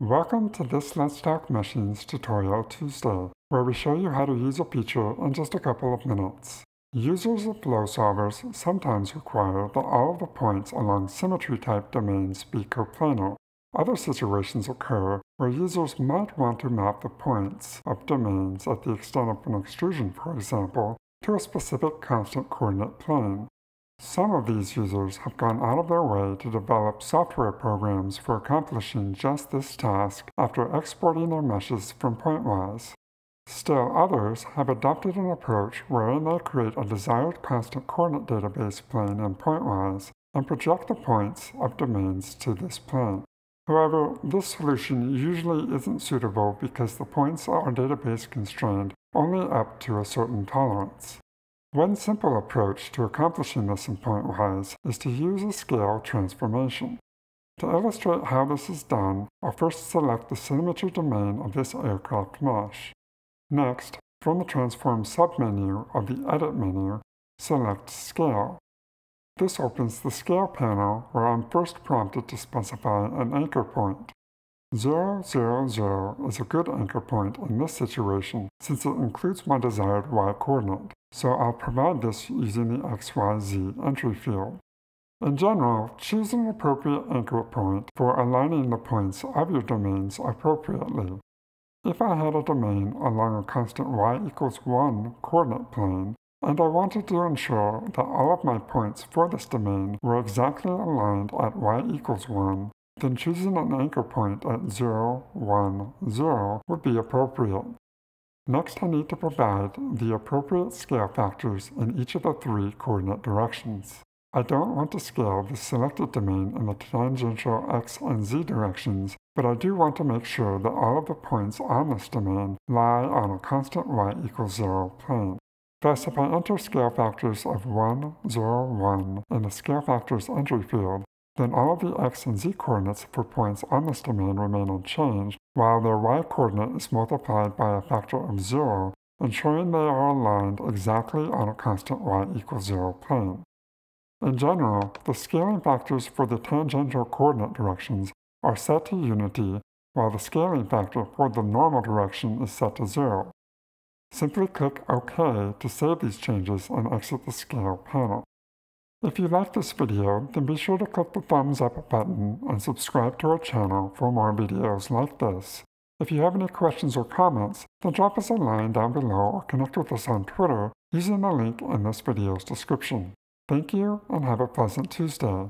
Welcome to this Let's Talk Meshing tutorial Tuesday, where we show you how to use a feature in just a couple of minutes. Users of flow solvers sometimes require that all the points along symmetry-type domains be coplanar. Other situations occur where users might want to map the points of domains at the extent of an extrusion, for example, to a specific constant coordinate plane. Some of these users have gone out of their way to develop software programs for accomplishing just this task after exporting their meshes from Pointwise. Still others have adopted an approach wherein they create a desired constant coordinate database plane in Pointwise and project the points of domains to this plane. However, this solution usually isn't suitable because the points are database constrained only up to a certain tolerance. One simple approach to accomplishing this in Pointwise is to use a scale transformation. To illustrate how this is done, I'll first select the symmetry domain of this aircraft mesh. Next, from the Transform submenu of the Edit menu, select Scale. This opens the Scale panel where I'm first prompted to specify an anchor point. 0, 0, 0 is a good anchor point in this situation since it includes my desired y coordinate so I'll provide this using the XYZ entry field. In general, choose an appropriate anchor point for aligning the points of your domains appropriately. If I had a domain along a constant y equals 1 coordinate plane, and I wanted to ensure that all of my points for this domain were exactly aligned at y equals 1, then choosing an anchor point at 0, 1, 0 would be appropriate. Next, I need to provide the appropriate scale factors in each of the three coordinate directions. I don't want to scale the selected domain in the tangential x and z directions, but I do want to make sure that all of the points on this domain lie on a constant y equals 0 plane. Thus, if I enter scale factors of 1, 0, 1 in the scale factors entry field, then all of the x and z coordinates for points on this domain remain unchanged, while their y coordinate is multiplied by a factor of 0, ensuring they are aligned exactly on a constant y equals 0 plane. In general, the scaling factors for the tangential coordinate directions are set to unity, while the scaling factor for the normal direction is set to 0. Simply click OK to save these changes and exit the Scale panel. If you like this video, then be sure to click the thumbs up button and subscribe to our channel for more videos like this. If you have any questions or comments, then drop us a line down below or connect with us on Twitter using the link in this video's description. Thank you and have a pleasant Tuesday.